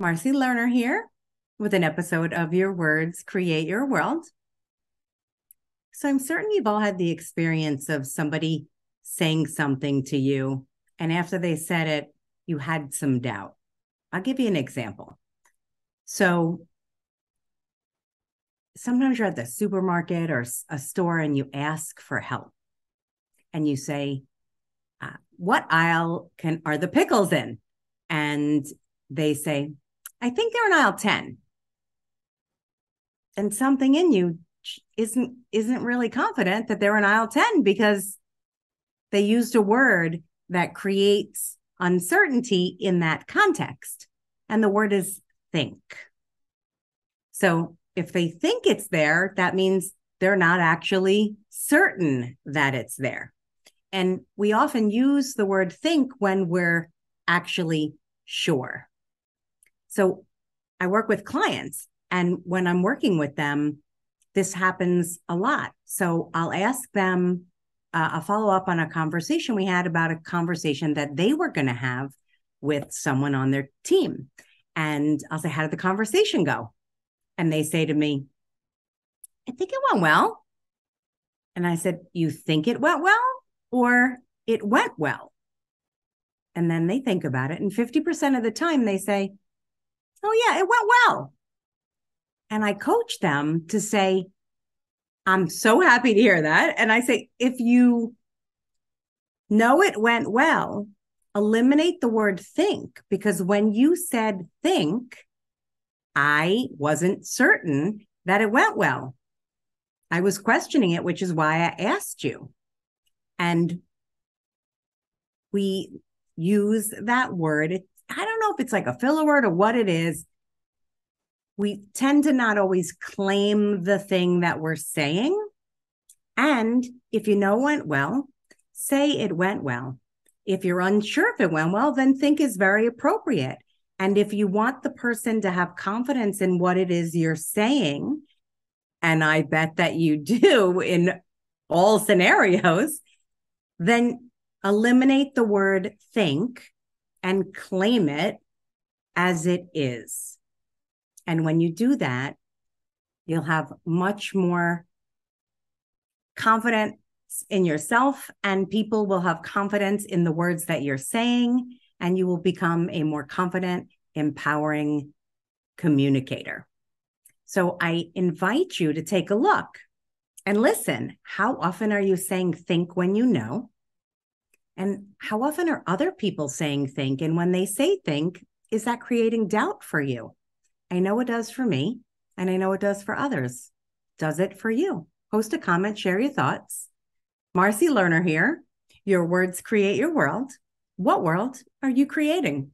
Marci Lerner here with an episode of Your Words Create Your World. So, I'm certain you've all had the experience of somebody saying something to you, and after they said it, you had some doubt. I'll give you an example. So, sometimes you're at the supermarket or a store and you ask for help, and you say, uh, "What aisle can are the pickles in?" And they say, I think they're in aisle 10. And something in you isn't isn't really confident that they're in aisle 10 because they used a word that creates uncertainty in that context. And the word is think. So if they think it's there, that means they're not actually certain that it's there. And we often use the word think when we're actually sure. So I work with clients, and when I'm working with them, this happens a lot. So I'll ask them, uh, I'll follow up on a conversation we had about a conversation that they were going to have with someone on their team. And I'll say, How did the conversation go? And they say to me, I think it went well. And I said, You think it went well or it went well? And then they think about it. And 50% of the time they say, Oh, yeah, it went well. And I coach them to say, I'm so happy to hear that. And I say, if you know it went well, eliminate the word think, because when you said think, I wasn't certain that it went well. I was questioning it, which is why I asked you. And we use that word. I don't know if it's like a filler word or what it is. We tend to not always claim the thing that we're saying. And if you know went well, say it went well. If you're unsure if it went well, then think is very appropriate. And if you want the person to have confidence in what it is you're saying, and I bet that you do in all scenarios, then eliminate the word think and claim it as it is. And when you do that, you'll have much more confidence in yourself, and people will have confidence in the words that you're saying, and you will become a more confident, empowering communicator. So I invite you to take a look and listen. How often are you saying think when you know? And how often are other people saying think? And when they say think, is that creating doubt for you? I know it does for me, and I know it does for others. Does it for you? Post a comment, share your thoughts. Marci Lerner here. Your words create your world. What world are you creating?